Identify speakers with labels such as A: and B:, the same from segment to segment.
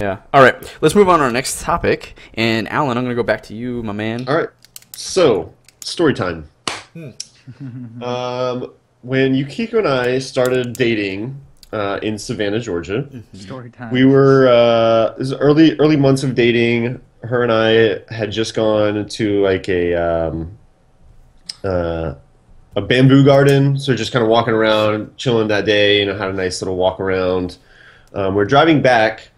A: Yeah. All right. Let's move on to our next topic. And Allan, I'm going to go back to you, my man.
B: All right. So, story time. um, when Yukiko and I started dating uh, in Savannah, Georgia,
C: Story time.
B: we were uh, this is early early months of dating. Her and I had just gone to like a um, uh, a bamboo garden, so just kind of walking around, chilling that day. You know, had a nice little walk around. Um, we're driving back,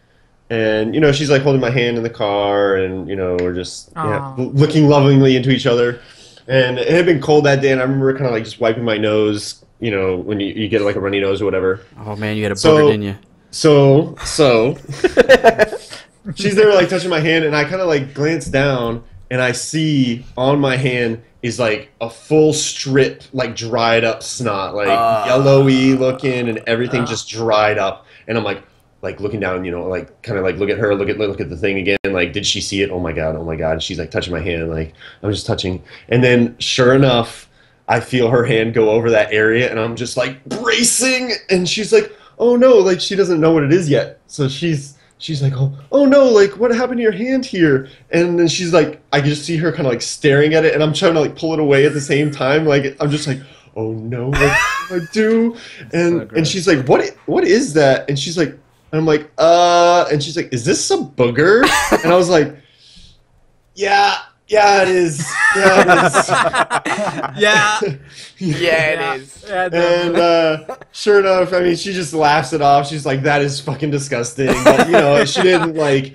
B: and you know, she's like holding my hand in the car, and you know, we're just yeah, looking lovingly into each other. And it had been cold that day, and I remember kind of like just wiping my nose. You know, when you, you get like a runny nose or whatever.
A: Oh, man, you had a
B: So-
A: booger, didn't you?
B: So, so she's there like touching my hand, and I kind of like glance down, and I see on my hand is like a full strip, like dried up snot, like
A: Ah.
B: yellowy looking, and everything just dried up. And I'm like, like looking down, you know, like kind of like look at her, look at look at the thing again. Like, did she see it? Oh my god, oh my god. She's like touching my hand, like I'm just touching, and then sure enough. I feel her hand go over that area, and I'm just like bracing, and she's like, "Oh no!" Like she doesn't know what it is yet, so she's she's like, "Oh, oh no!" Like what happened to your hand here? And then she's like, I just see her kind of like staring at it, and I'm trying to like pull it away at the same time. Like I'm just like, "Oh no!" Like what do I do? And and she's like, "What? What is that?" And she's like, and I'm like, "Uh," and she's like, "Is this a booger?" And I was like, "Yeah." Yeah, it is. Yeah, it is.
C: yeah.
A: Yeah, it is.
B: And uh, sure enough, I mean, she just laughs it off. She's like, "That is fucking disgusting." But you know, she didn't like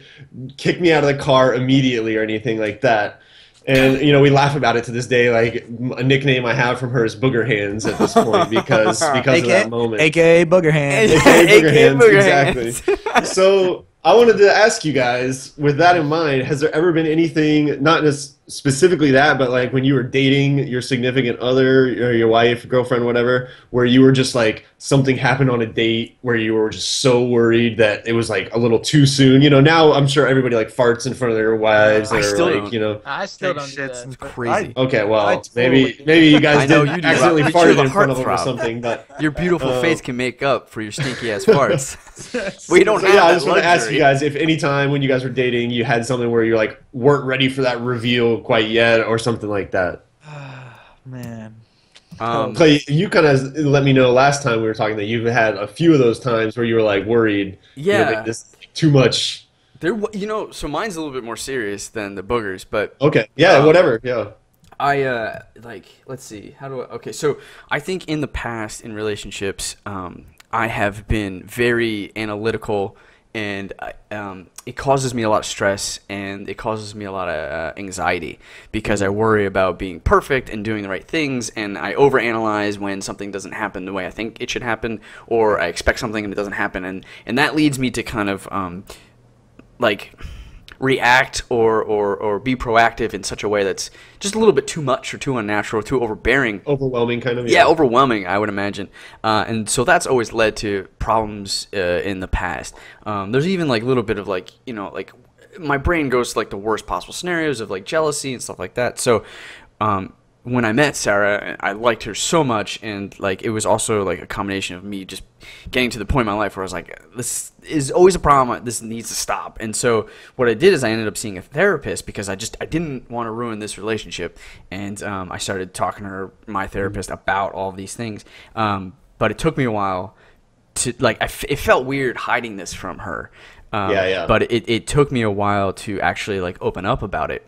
B: kick me out of the car immediately or anything like that. And you know, we laugh about it to this day. Like a nickname I have from her is Booger Hands at this point because because of that moment.
C: AKA Booger Hand.
B: AKA Booger
A: AKA
B: Hands,
A: Booger
B: exactly. so I wanted to ask you guys, with that in mind, has there ever been anything, not just specifically that, but like when you were dating your significant other or your wife, girlfriend, whatever, where you were just like something happened on a date where you were just so worried that it was like a little too soon? You know, now I'm sure everybody like farts in front of their wives
A: I
B: or
A: still
B: like
A: don't.
B: you know.
D: I still
C: That
D: don't do
C: shit's
D: that. but
A: crazy.
B: Okay, well,
D: totally
B: maybe maybe you guys
A: know
B: did
A: you do.
B: accidentally
A: But
B: farted in front of them or something, but
A: Your beautiful
B: Uh,
A: face can make up for your stinky ass farts. we don't
B: So,
A: have
B: yeah, I
A: that
B: just want to ask you guys if any time when you guys were dating, you had something where you're like weren't ready for that reveal quite yet, or something like that.
C: Man.
A: Um,
B: Clay, you kind of let me know last time we were talking that you've had a few of those times where you were like worried. you know,
A: Yeah.
B: that this too much.
A: there, you know, so mine's a little bit more serious than the boogers, but
B: Okay, yeah,
A: Um,
B: whatever, yeah.
A: I uh like let's see how do I okay so I think in the past in relationships um I have been very analytical and um it causes me a lot of stress and it causes me a lot of uh, anxiety because I worry about being perfect and doing the right things and I overanalyze when something doesn't happen the way I think it should happen or I expect something and it doesn't happen. And and that leads me to kind of um like react or, or, or be proactive in such a way that's just a little bit too much or too unnatural, or too overbearing.
B: Overwhelming, kind of.
A: Yeah, overwhelming, I would imagine. Uh, and so that's always led to problems uh, in the past. Um, there's even like a little bit of like, you know, like my brain goes to like the worst possible scenarios of like jealousy and stuff like that. So um, when I met Sarah, I liked her so much, and like it was also like a combination of me just getting to the point in my life where I was like, this is always a problem. This needs to stop. And so what I did is I ended up seeing a therapist because I just I didn't want to ruin this relationship, and um, I started talking to her, my therapist, about all these things. Um, but it took me a while to like I f- it felt weird hiding this from her. Um,
B: Yeah, yeah.
A: But it, it took me a while to actually like open up about it.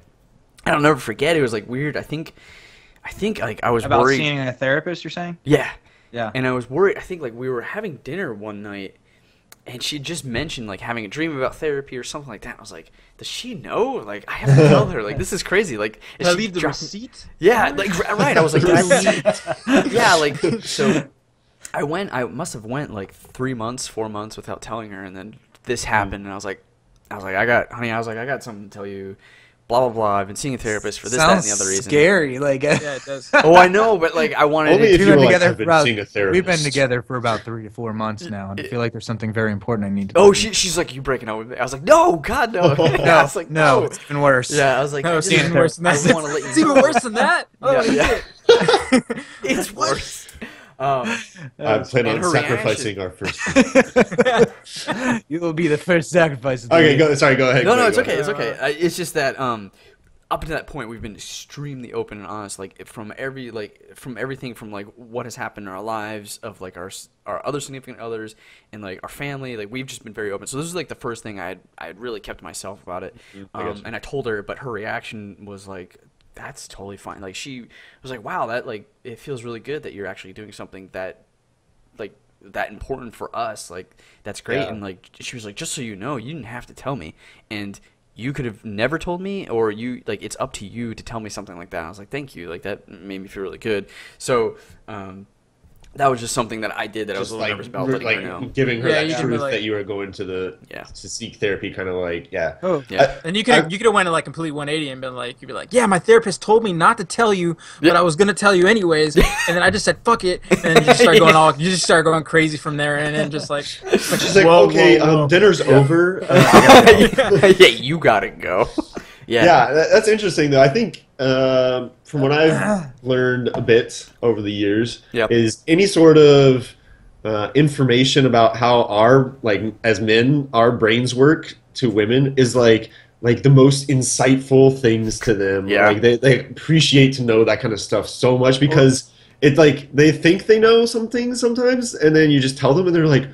A: And I'll never forget. It was like weird. I think, I think like I was
C: About
A: worried.
C: seeing a therapist, you're saying?
A: Yeah.
C: Yeah.
A: And I was worried. I think like we were having dinner one night, and she just mentioned like having a dream about therapy or something like that. I was like, does she know? Like I have to tell her. Like this is crazy. Like is
D: Did I leave the
A: dropping-
D: receipt?
A: Yeah, like right. I was like, did I leave? yeah, like so. I went. I must have went like three months, four months without telling her, and then this happened, hmm. and I was like, I was like, I got, honey, I was like, I got something to tell you. Blah blah blah. I've been seeing a therapist for this, that, and the other reason.
C: scary. Like,
D: Yeah, uh, it does.
A: Oh, I know, but like I wanted
B: Only
A: it
B: if
A: to
B: you
E: We've been
B: like,
E: together
B: I've been
E: for about-
B: seeing a therapist.
E: We've been together for about three to four months now, and I feel like there's something very important I need to.
A: Oh, she, she's like, you breaking up with me? I was like, no, God, no.
E: no,
A: I was like,
E: no,
A: no.
E: it's even worse.
A: Yeah, I was like,
D: No, it's even worse than
A: I
D: that.
A: want to let you
D: It's even worse than that. Oh,
A: Yeah,
D: shit.
A: yeah. it's worse. Um,
B: I plan
A: and
B: on
A: her
B: sacrificing our first.
C: you will be the first sacrifice. of the
B: Okay,
C: week.
B: go. Sorry, go ahead.
A: no, no, it's okay.
B: ahead.
A: It's okay. Uh, It's just that um, up to that point, we've been extremely open and honest. Like from every like from everything from like what has happened in our lives of like our our other significant others and like our family. Like we've just been very open. So this is like the first thing I had I had really kept myself about it.
B: I
A: Um,
B: gotcha.
A: and I told her, but her reaction was like. That's totally fine. Like she was like, "Wow, that like it feels really good that you're actually doing something that like that important for us like that's great.
B: Yeah.
A: and like she was like just so you know you didn't have to tell me. And you could have never told me or you like it's up to you to tell me something like that. I was like thank you. Like that made me feel really good. So um that was just something that i did that i was a little
B: like,
A: nervous about
B: re- like
A: her
B: giving her
D: Yeah,
B: that truth
D: like-
B: that you were going to the
A: Yeah.
B: to seek therapy, kind of like yeah.
C: Oh,
A: yeah
D: And you could you could have went to like complete 180 and been like you'd be like, yeah, my therapist told me not to tell you, but
A: Yeah.
D: I was gonna tell you anyways, and then I just said fuck it, and then you just start going all you just start going crazy from there, and then just like,
B: She's like,
D: whoa,
B: okay,
D: whoa, whoa.
B: um, dinner's over. Uh, I gotta go."
A: yeah you gotta go yeah
B: yeah, that, that's interesting though. I think um, from what I've learned a bit over the years
A: Yep.
B: is any sort of uh, information about how our like as men our brains work to women is like like the most insightful things to them.
A: Yeah.
B: Like they, they appreciate to know that kind of stuff so much because it like they think they know some things sometimes and then you just tell them and they're like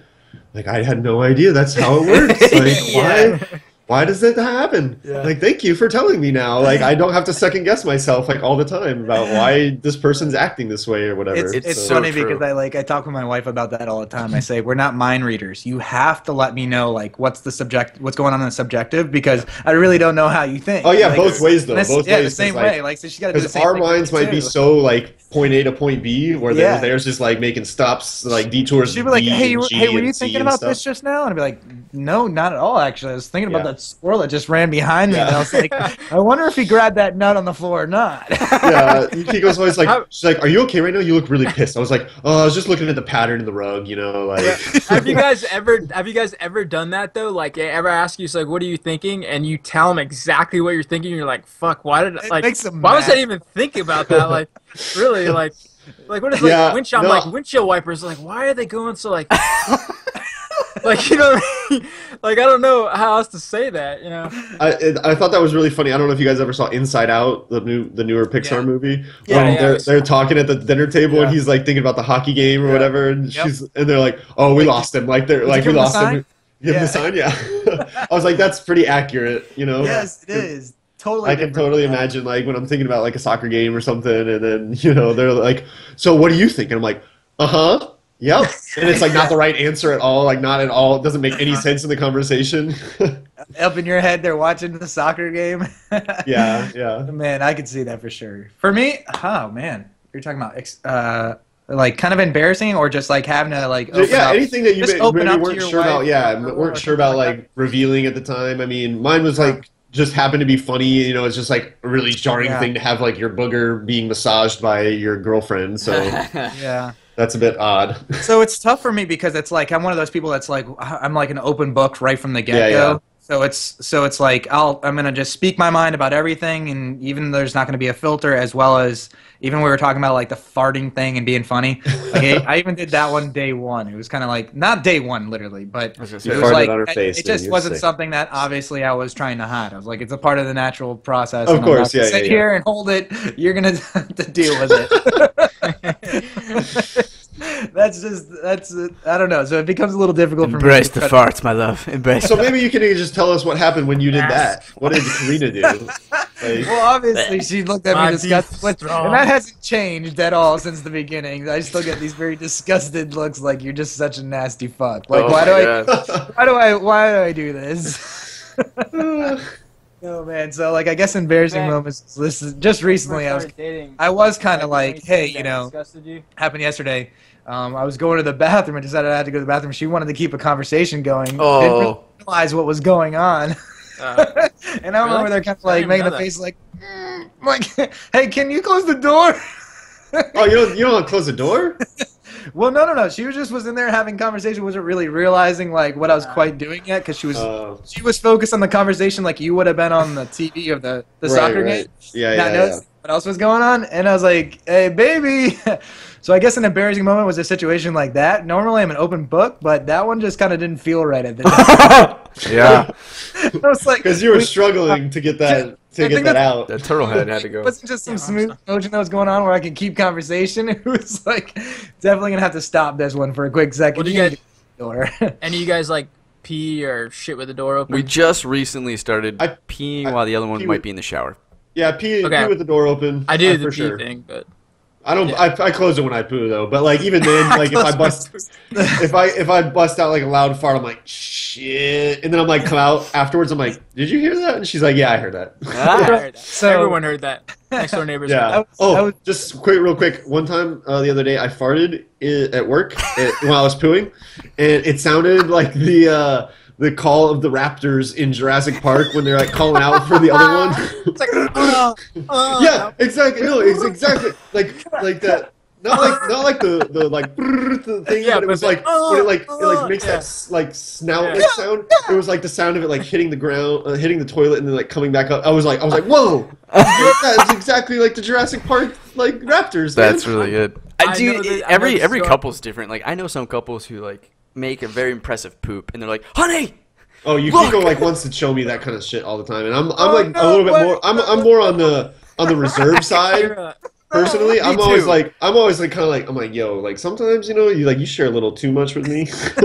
B: like I had no idea that's how it works. Like
A: Yeah.
B: why why does that happen?
A: Yeah.
B: Like, thank you for telling me now. Like, I don't have to second guess myself like all the time about why this person's acting this way or whatever.
C: It's,
A: It's
C: it's
A: so
C: funny
A: true.
C: because I like I talk with my wife about that all the time. I say we're not mind readers. You have to let me know like what's the subject, what's going on in the subjective because I really don't know how you think.
B: Oh, yeah,
C: Like,
B: both ways, though.
C: and
B: Both
C: yeah,
B: ways,
C: the
B: 'cause,
C: same way. Like so, she's got to do the
B: because
C: same
B: our
C: thing
B: minds
C: me,
B: might be so like point A to point B, where
C: Yeah.
B: theirs theirs just like making stops, like detours.
C: She'd be like,
B: D
C: "Hey, you,
B: and
C: hey, were you
B: C
C: thinking about
B: stuff.
C: this just now?" And I'd be like, "No, not at all. Actually, I was thinking about
B: Yeah.
C: That squirrel that just ran behind me,
B: Yeah.
C: and I was like, I wonder if he grabbed that nut on the floor or not."
B: yeah, Kiko's always like,
D: How-
B: she's like, "Are you okay right now? You look really pissed." I was like, "Oh, I was just looking at the pattern in the rug, you know, like."
D: have you guys ever have you guys ever done that though? Like they ever ask you, like, what are you thinking? And you tell them exactly what you're thinking. You're like, fuck, why did
C: It
D: like
C: makes them
D: why was I even thinking about that? Like, really, like. Like what is like
B: Yeah,
D: windshield?
B: no.
D: I'm like windshield wipers. Like why are they going so like, like you know, what I mean? like I don't know how else to say that. You know,
B: I, I thought that was really funny. I don't know if you guys ever saw Inside Out, the new the newer Pixar
C: Yeah.
B: movie.
D: Yeah,
B: when
D: yeah,
B: they're they're talking at the dinner table
C: Yeah.
B: and he's like thinking about the hockey game or
C: Yeah.
B: whatever, and
C: Yep.
B: she's and they're like, "Oh, we lost him." Like they're like, "We
C: give him the
B: lost
C: sign?
B: him." Give him
C: Yeah.
B: the sign, yeah. I was like, "That's pretty accurate," you know.
C: yes, it is totally.
B: I can totally imagine like when I'm thinking about like a soccer game or something, and then you know they're like, "So what do you think?" And I'm like, "Uh huh." Yep, and it's like not the right answer at all. Like not at all. It doesn't make any sense in the conversation.
C: Up in your head, they're watching the soccer game.
B: yeah, yeah.
C: Man, I could see that for sure. For me, oh man, you're talking about ex- uh, like kind of embarrassing or just like having to like open
B: yeah,
C: up.
B: anything that you
C: Just
B: maybe
C: up
B: weren't sure about. Yeah,
C: or-
B: m-
C: or
B: weren't sure about
C: like
B: like revealing at the time. I mean, mine was like just happened to be funny. You know, it's just like a really jarring
C: Yeah.
B: thing to have like your booger being massaged by your girlfriend. So
C: Yeah.
B: That's a bit odd.
C: So it's tough for me because it's like I'm one of those people that's like I'm like an open book right from the get go.
B: Yeah, yeah.
C: So it's so it's like I'll I'm gonna just speak my mind about everything, and even there's not gonna be a filter, as well as even we were talking about like the farting thing and being funny. Like I, I even did that one day one. It was kind of like not day one literally, but
A: I was gonna
C: it was like
B: on her
C: it- it just wasn't
B: sick.
C: something that obviously I was trying to hide. I was like, it's a part of the natural process.
B: Of
C: and I'm not
B: course,
C: gonna
B: yeah,
C: Sit
B: yeah, yeah.
C: here and hold it. You're gonna have to deal with it. That's just that's uh, I don't know. So it becomes a little difficult for
A: embrace
C: me.
A: the farts my love embrace
B: so maybe you can just tell us what happened when you did that. What did Karina do? Like,
C: Well, obviously she looked at me disgusted,
D: beef
C: but- and that hasn't changed at all since the beginning. I still get these very disgusted looks, like you're just such a nasty fuck. Like
A: Oh
C: why
A: my
C: do I? Why do I? Why do I do this? oh man, so like I guess embarrassing
D: Man.
C: moments. This is just recently. I was
D: dating.
C: I was kind of like, hey, you know,
D: you?
C: happened yesterday. Um, I was going to the bathroom and decided I had to go to the bathroom. She wanted to keep a conversation going. Didn't really
A: Oh.
C: realize what was going on.
D: Uh,
C: and I remember
D: Really?
C: they're kind of like making
D: know
C: the face like, mm, like, hey, can you close the door?
B: oh, you don't you don't close the door?
C: Well, no, no, no. She was just was in there having conversation, wasn't really realizing like what I was quite doing yet because she was
B: Uh,
C: she was focused on the conversation like you would have been on the TV of the the
B: Right,
C: soccer
B: right.
C: game.
B: yeah,
C: Not
B: yeah, yeah.
C: noticing what else was going on, and I was like, "Hey, baby." So I guess an embarrassing moment was a situation like that. Normally I'm an open book, but that one just kind of didn't feel right at the time.
A: Yeah,
C: I was like,
B: Because you were
C: we-
B: struggling to get that to
C: I
B: get that out.
A: the turtle head had to go.
C: It
A: go.
C: wasn't just some
D: Yeah, I'm
C: smooth motion that was going on where I could keep conversation. It was like definitely gonna have to stop this one for a quick second.
D: What do you guys-
C: door.
D: Any of you guys like pee or shit with the door open?
A: We just recently started
B: I-
A: peeing
B: I
A: while the other one might
B: with-
A: be in the shower.
B: Yeah, pee,
D: Okay.
B: pee with the door open.
D: I do the
B: for
D: pee
B: sure.
D: thing, but
B: I don't.
D: Yeah.
B: I, I close it when I poo though. But like even then, like if I bust, if I if I bust out like a loud fart, I'm like shit, and then I'm like come out afterwards. I'm like, did you hear that? And she's like, yeah, I heard that.
D: I heard that.
C: So-
D: everyone heard that. Next door neighbors.
B: Yeah.
C: I was-
B: oh,
C: I was-
B: just quick, real quick. One time uh, the other day, I farted at work uh, while I was pooing, and it sounded like the uh, the call of the raptors in Jurassic Park when they're like calling out for the other one.
D: It's like, uh, uh,
B: yeah, exactly. No, it's exactly like like that. Not like not like the the like thing,
D: Yeah,
B: but it was
D: the,
B: like when it like it
D: uh,
B: like makes
D: yeah.
B: that like snout
D: Yeah.
B: like sound. It was like the sound of it like hitting the ground, uh, hitting the toilet, and then like coming back up. I was like, I was like, whoa, that's exactly like the Jurassic Park like raptors. man.
A: That's really good.
D: I
A: I do.
D: know that- I know
A: every every
D: story.
A: couple's different. Like I know some couples who like make a very impressive poop, and they're like, "Honey,
B: Oh, you Yukiko like wants to show me that kind of shit all the time, and I'm I'm
C: Oh,
B: like a
C: no,
B: little bit
C: what?
B: more. I'm I'm more on the on the reserve side. Personally, I'm
A: Me
B: always
A: too.
B: like I'm always like kind of like I'm like yo like sometimes you know you like you share a little too much with me.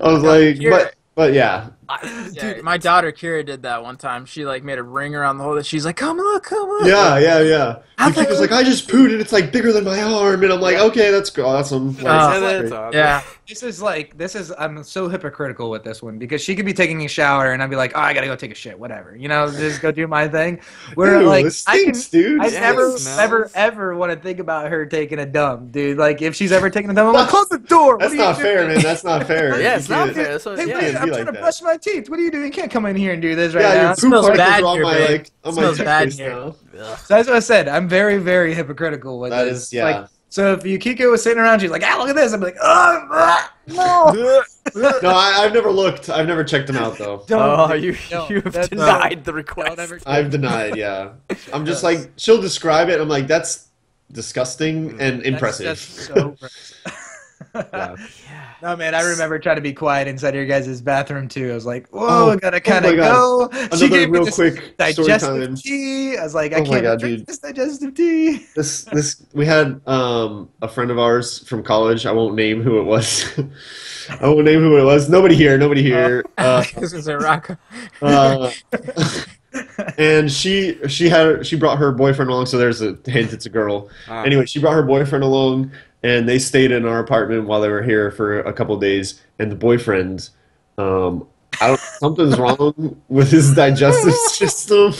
B: I was like, but but yeah,
A: I,
D: Yeah,
A: dude,
D: my daughter Kira did that one time. She like made a ring around the hole. That she's like, "Come look, come look."
B: yeah, yeah, yeah.
D: How
B: Yukiko's
D: about-
B: like I just pooed and it's like bigger than my arm, and I'm like okay, that's awesome. Like,
D: Uh,
A: yeah,
B: that's
A: that's awesome.
D: yeah.
C: This is like this is I'm so hypocritical with this one because she could be taking a shower and I'd be like, oh, I gotta go take a shit, whatever, you know, just go do my thing. Where
B: Ew,
C: like
B: it
C: I can,
B: stinks, dude.
C: I
A: Yeah,
C: never, ever, ever want to think about her taking a dump, dude. Like if she's ever taking a dump, I'm like, close the door.
B: That's
C: what
B: not fair,
C: doing?
B: man. That's not fair.
A: Yeah, it's not fair. That's what,
C: Hey,
A: yeah.
C: wait, I'm
B: be
C: trying
B: like
C: to
B: that.
C: brush my teeth. What are you doing? You can't come in here and do this right
B: Yeah,
C: now.
B: your poop
D: Smells bad
B: on
D: here,
B: my like on my
D: Smells
B: tech
D: bad here.
B: now.
C: So that's what I said. I'm very, very hypocritical with
B: That
C: this.
B: is yeah.
C: Like, so if Yukiko was sitting around, she's like, ah, look at this. I'm like, oh, ah, no.
B: no, I, I've never looked. I've never checked them out though.
A: Oh,
C: do-
A: you
C: no,
A: you have
C: that's-
A: denied the request.
C: ever-
B: I've denied. Yeah, I'm just like she'll describe it. I'm like that's disgusting and
C: That's
B: impressive.
C: just so gross.
B: Yeah.
C: No man, I remember trying to be quiet inside your guys' bathroom too. I was like, "Whoa,
B: Oh,
C: I gotta
B: oh
C: kind of
B: God.
C: go."
B: Another real
C: this
B: quick
C: digestive tea. I was like, "I
B: Oh
C: can't
B: God,
C: drink
B: dude.
C: this digestive tea."
B: This this we had um a friend of ours from college. I won't name who it was. I won't name who it was. Nobody here. Nobody here. Uh,
D: this is a rock.
B: uh, and she she had she brought her boyfriend along. So there's a hint. It's a girl.
A: Ah.
B: Anyway, she brought her boyfriend along, and they stayed in our apartment while they were here for a couple days. And the boyfriend, um, I don't something's wrong with his digestive system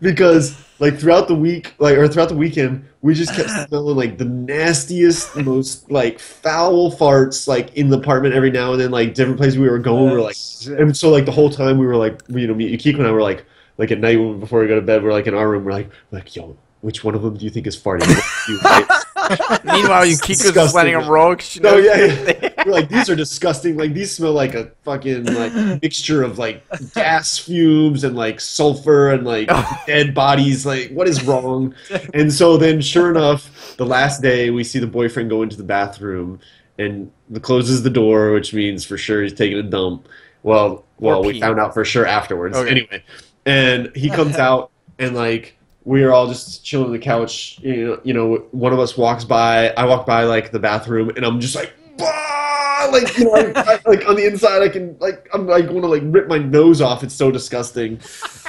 B: because like throughout the week, like or throughout the weekend, we just kept smelling like the nastiest, most like foul farts like in the apartment every now and then. Like different places we were going, we were like, and so like the whole time we were like, you know, me, Yukiko and I were like, like at night when, before we go to bed, we're like in our room, we're like, like, yo, which one of them do you think is farting?
A: Meanwhile, you keep
B: Disgusting.
A: letting him roll. 'cause she
B: oh,
A: No,
B: yeah. We're like, these are disgusting. Like these smell like a fucking like mixture of like gas fumes and like sulfur and like oh. dead bodies. Like, what is wrong? And so then, sure enough, the last day we see the boyfriend go into the bathroom and closes the door, which means for sure he's taking a dump. Well, well, we found out for sure afterwards.
A: Okay.
B: Anyway, and he comes out and like we are all just chilling on the couch. You know, you know, one of us walks by. I walk by like the bathroom, and I'm just like, "Bah!" like you know, I, I, like on the inside, I can like I'm like want to like rip my nose off. It's so disgusting.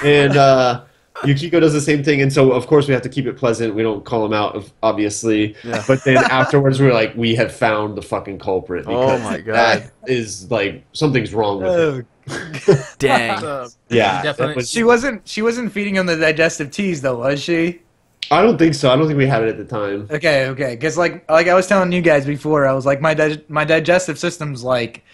B: And uh, Yukiko does the same thing, and so of course we have to keep it pleasant. We don't call him out, obviously.
A: Yeah.
B: But then afterwards, we're like, we have found the fucking culprit.
A: Oh my God.
B: that is like something's wrong with it.
A: Dang.
D: Uh,
B: Yeah,
D: Definitely.
B: was-
C: she wasn't. She wasn't feeding him the digestive teas, though, was she?
B: I don't think so. I don't think we had it at the time.
C: Okay, okay. Because like like I was telling you guys before, I was like my dig- my digestive system's like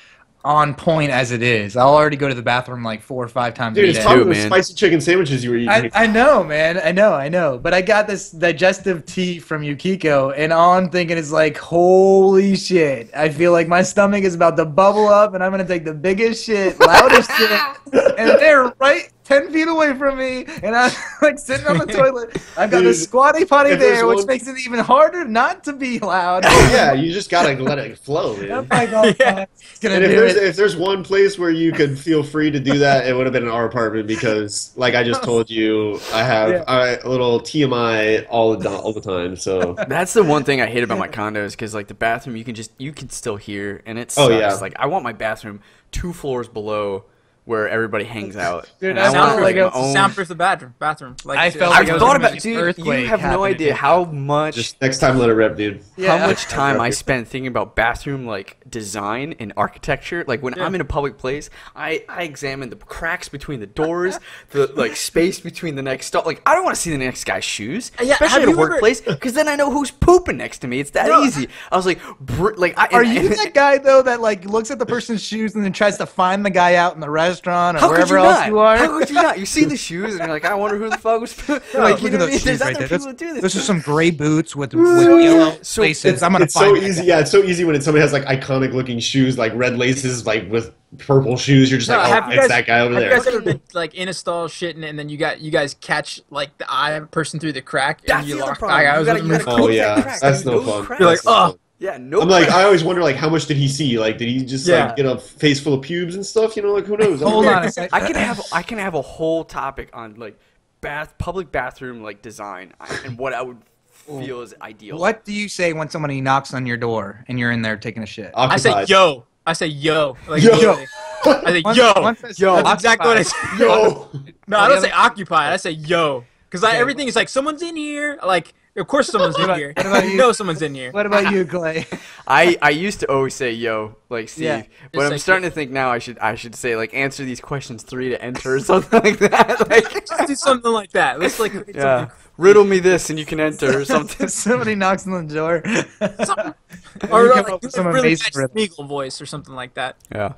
C: on point as it is. I'll already go to the bathroom like four or five times
B: Dude,
C: a day.
B: probably
A: too,
B: the
A: man.
B: spicy chicken sandwiches you were eating.
C: I, I know, man. I know, I know. But I got this digestive tea from Yukiko, and all I'm thinking is like, holy shit. I feel like my stomach is about to bubble up, and I'm going to take the biggest shit, loudest shit. And they're right ten feet away from me, and I'm like sitting on the toilet. I've got the
B: Dude,
C: squatty potty there, which
B: one-
C: makes it even harder not to be loud.
B: Oh, yeah, you just gotta let it flow, man.
C: oh,
D: Yeah.
C: God, it's gonna
B: And if there's
C: it.
B: if there's one place where you could feel free to do that, it would have been in our apartment because, like I just told you, I have
C: Yeah.
B: I, a little TMI all the all the time. So
A: That's the one thing I hate about my condos because like the bathroom you can just you can still hear and it
B: Oh,
A: sucks.
B: yeah.
A: Like I want my bathroom two floors below where everybody hangs out.
C: Dude,
A: And
C: I
A: I want like
C: like
A: my own.
D: Soundproof the bathroom. Bathroom. Like
C: I
D: uh,
C: felt like I
A: thought about
C: make
A: dude.
C: an
A: You
C: earthquake
A: have no idea how much
B: just next time, let it rip, dude.
C: Yeah.
A: how much time I spent thinking about bathroom like design and architecture. Like when
D: Yeah.
A: I'm in a public place, I, I examine the cracks between the doors, the like space between the next stall. Like I don't want to see the next guy's shoes,
D: Yeah,
A: especially
D: have
A: at a workplace, because then I know who's pooping next to me. It's that
D: No.
A: easy. I was like, br- like I,
C: Are
A: and-
C: you
A: and-
C: that guy though that like looks at the person's shoes and then tries to find the guy out in the restaurant or
A: How could
C: wherever
A: you
C: else
A: not?
C: you are?
A: How could you not? You see the shoes and you're like, I wonder who the fuck was. like, you
C: Look
A: know
C: at
A: what I
C: those
A: mean?
C: shoes
A: There's
C: right
A: other
C: there.
A: people that do this.
C: Those are some gray boots with, with yellow.
A: So
C: laces.
B: It's,
C: I'm gonna
B: it's
C: find
B: so
C: that
B: easy. Yeah, it's so easy when somebody has like iconic looking shoes, like red laces, like with purple shoes. You're just
D: No,
B: like, oh, it's
D: guys-
B: that guy over
D: Have you
B: there.
D: guys ever been like in a stall shitting and then you got you guys catch like the eye of a person through the crack
A: That's
D: and you
A: the other
D: lock
A: problem.
D: eye
A: you gotta,
D: with
A: you gotta
B: Oh yeah,
A: crack,
B: that's no
A: Those
B: fun.
D: You're like, oh,
A: Yeah, no.
B: I'm like. I always wonder, like, how much did he see? Like, did he just
D: Yeah.
B: like get a face full of pubes and stuff? You know, like who knows? I'm
C: Hold on a second.
A: I can have I can have a whole topic on like bath public bathroom like design and what I would feel is ideal.
C: What do you say when somebody knocks on your door and you're in there taking a shit?
D: I say yo. I say yo. Like,
B: Yo.
D: literally. I say yo.
C: once it's
A: Yo.
D: That's exactly what I say.
B: Yo.
D: No, I don't say
C: other-
D: occupied. I say yo. Because
C: Okay.
D: everything is like someone's in here. Like of course someone's in
C: about-
D: here.
C: what about
D: you
C: you?
D: know someone's in here.
C: What about you, Clay?
A: I I used to always say yo like Steve,
C: Yeah.
A: but
D: Just
A: I'm
D: like-
A: starting to think now I should I should say like answer these questions three to enter or something like that. Like
D: Let's do something like that. Let's like
A: yeah, riddle me this and you can enter or something.
C: somebody knocks on the door.
D: something, or like do
C: some
D: a really
C: amazing
D: nice
C: riddle.
D: Smeagol voice or something like that.
A: Yeah.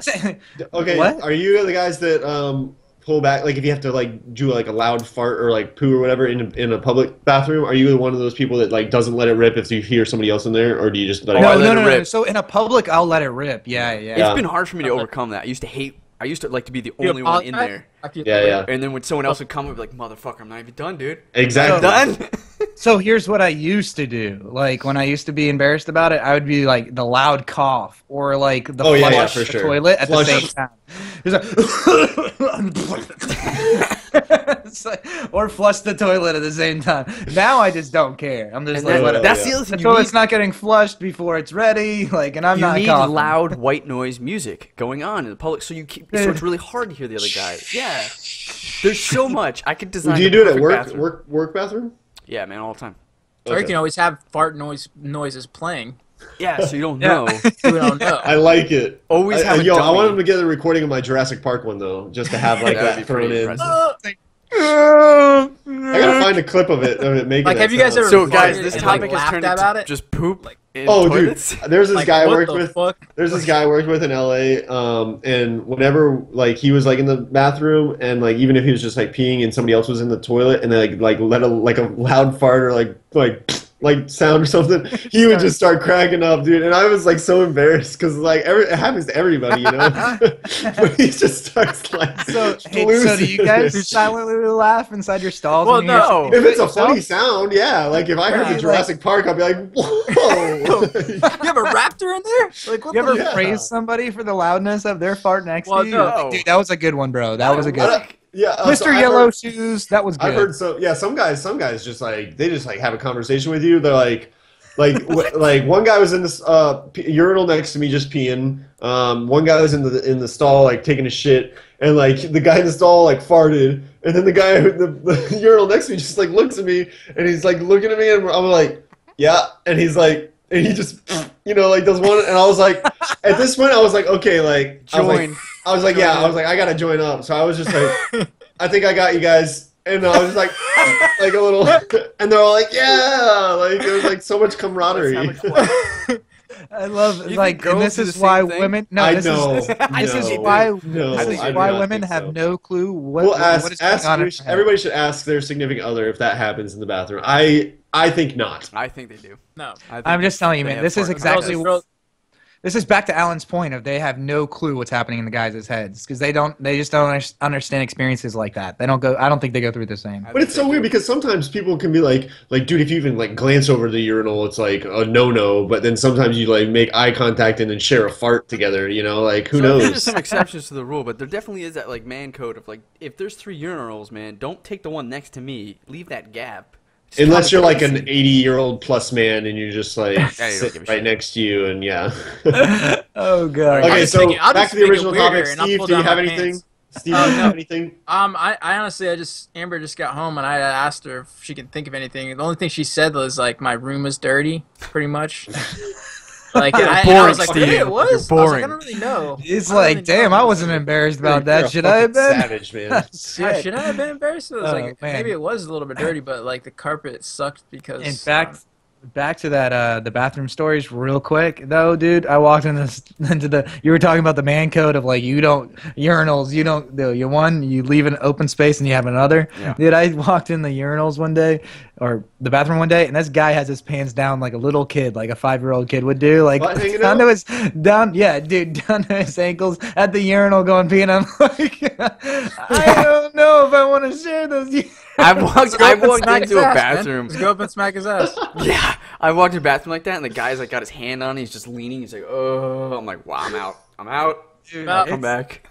B: Okay,
C: What?
B: are you the guys that um pull back? Like, if you have to like do like a loud fart or like poo or whatever in a, in a public bathroom, are you one of those people that like doesn't let it rip if you hear somebody else in there, or do you just let it?
A: Oh,
C: no,
A: let
C: no,
A: it
C: no, no.
A: rip.
C: So in a public, I'll let it rip. Yeah, yeah.
B: Yeah.
A: It's been hard for me to overcome that. I used to hate. I used to like to be the
D: You
A: only one in there,
B: Yeah, yeah.
A: and then when someone else would come, I'd be like, "Motherfucker, I'm not even done, dude.
B: Exactly.
A: Done."
C: So here's what I used to do. Like when I used to be embarrassed about it, I would be like the loud cough or like the
B: Oh,
C: flush
B: yeah,
C: the
B: for sure.
C: toilet at
B: Flush.
C: the same time. It's like, It's like- or flush the toilet at the same time. Now I just don't care. I'm just
A: And
C: like,
A: that- that's
B: yeah.
A: the other thing.
C: The
A: You need,
C: not getting flushed before it's ready. Like, and I'm
A: you
C: not
A: need
C: coughing.
A: loud white noise music going on in the public, so you keep. So it's really hard to hear the other guy. Yeah. There's so much I could design.
B: Do you do it at work?
A: bathroom.
B: Work work bathroom?
A: Yeah, man, all the time.
D: Or you can always have fart noise noises playing.
A: Yeah, so you don't
C: Yeah.
A: know.
D: We don't know.
B: I like it.
A: Always
B: I,
A: have a
B: yo, I want them to get a recording of my Jurassic Park one though, just to have like
A: That'd be
B: that thrown in.
A: Impressive.
B: I gotta find a clip of it of it making.
D: Like, have you guys
B: sound.
D: ever
A: So,
D: farted
A: guys, this
D: and, like,
A: topic has turned
D: about
A: into
D: it?
A: just poop in
B: Oh,
A: toilets.
B: dude, there's this
D: Like,
B: guy I worked
D: the
B: with.
D: fuck?
B: There's this guy I worked with in LA, um, and whenever like he was like in the bathroom, and like even if he was just like peeing, and somebody else was in the toilet, and they like like let a like a loud fart or like like like sound or something, he would just start cracking up, dude. And I was like so embarrassed because like every, it happens to everybody, you know. but he just starts like
C: So, hey, so do you
B: guys
C: silently laugh inside your stalls?
D: Well,
C: when you hear
D: no.
C: somebody
B: If it's a
C: yourself?
B: funny sound, yeah. Like if I heard
C: Yeah,
B: the
C: like-
B: Jurassic Park, I'd be like, whoa.
D: You have a raptor in there? Like what
C: You ever
D: the
B: Yeah.
C: praise somebody for the loudness of their fart next
D: Well,
C: to you?
D: no.
C: Like, Dude, that was a good one, bro. That was a good.
B: don't- yeah, uh,
C: Mr.
B: I've
C: Yellow
B: heard-
C: Shoes, that was good.
B: I've heard so yeah, some guys some guys just like they just like have a conversation with you. They're like like w- like one guy was in this uh p- urinal next to me just peeing. Um one guy was in the in the stall like taking a shit and like the guy in the stall like farted and then the guy in the, the urinal next to me just like looks at me and he's like looking at me and I'm like yeah and he's like and he just you know like does one and I was like at this point I was like okay like I was like,
A: Join.
B: I was like, yeah, I was like, I gotta join up. So I was just like, I think I got you guys. And I was just like, like a little, and they're all like, yeah, like there was like so much camaraderie.
A: Let's have a
C: I love
A: think
C: like, and this is why
A: thing?
C: women. No,
B: I
C: this
B: know.
C: is this is
B: no,
C: why
B: no,
C: this is why women
B: think
C: have no clue what,
B: Well,
C: what
B: ask,
C: is going on. in
B: we sh-
C: her head.
B: everybody should ask their significant other if that happens in the bathroom. I I think not.
A: I think they do.
D: No.
A: I think
C: I'm just telling you, man. This is exactly
D: Girls- girls-
C: this is back to Allan's point of they have no clue what's happening in the guys' heads because they don't they just don't understand experiences like that. They don't go. I don't think they go through the same.
B: But it's so weird because sometimes people can be like, like, dude, if you even like glance over the urinal, it's like a no-no. But then sometimes you like make eye contact and then share a fart together. You know, like who
A: So There's some exceptions to the rule, but there definitely is that like man code of like if there's three urinals, man, don't take the one next to me. Leave that gap. It's
B: Unless you're like an 80-year-old plus man and you're just like
A: you
B: sit right next to you, and yeah.
C: oh god.
B: Okay, so
D: make it- I'll
B: back to the original topic. Steve, do you have anything?
D: pants.
B: Steve,
D: Uh,
B: do you have anything?
D: Um, I, I honestly, I just Amber just got home and I asked her if she could think of anything. The only thing she said was like my room was dirty, pretty much. like and I, and I
A: boring,
D: was like,
A: Steve.
D: maybe it was.
A: You're
D: I was like,
A: boring.
D: I don't really know.
C: It's like,
D: really
C: damn,
D: know.
C: I wasn't embarrassed about
B: You're
C: that. Should I have been?
B: Savage, man.
D: Yeah,
C: Shit.
D: should I have been embarrassed? It was
C: Oh,
D: like
C: man.
D: maybe it was a little bit dirty, but like the carpet sucked because.
C: In fact, um, back to that uh the bathroom stories real quick though, dude. I walked in this, into the you were talking about the man code of like you don't urinals, you don't do you one, you leave an open space and you have another.
A: Yeah.
C: Dude, I walked in the urinals one day or the bathroom one day and this guy has his pants down like a little kid, like a five year old kid would do. Like
B: Butt
C: down to his down yeah, dude, down to his ankles at the urinal going pee and I'm like I don't know if I want to share those
A: I've walked, I've
D: up and
A: walked into a
D: ass,
A: bathroom.
D: Let's go up and smack his ass.
A: Yeah, I walked into a bathroom like that, and the guy's like got his hand on. it, He's just leaning. He's like, "Oh," I'm like, "Wow, I'm out. I'm out.
C: Dude,
D: Well,
A: I'll come back."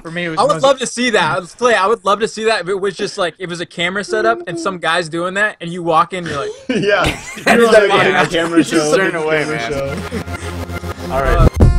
C: For me, it was
D: I would
C: most-
D: love to see that. Let's play. I would love to see that if it was just like if it was a camera setup and some guys doing that, and you walk in, you're like,
B: yeah.
A: That
B: You're
A: is
B: like,
A: like
B: yeah,
A: a
B: camera
A: Just
B: show.
A: turn away,
B: camera
A: man.
B: show.
A: All right. Uh,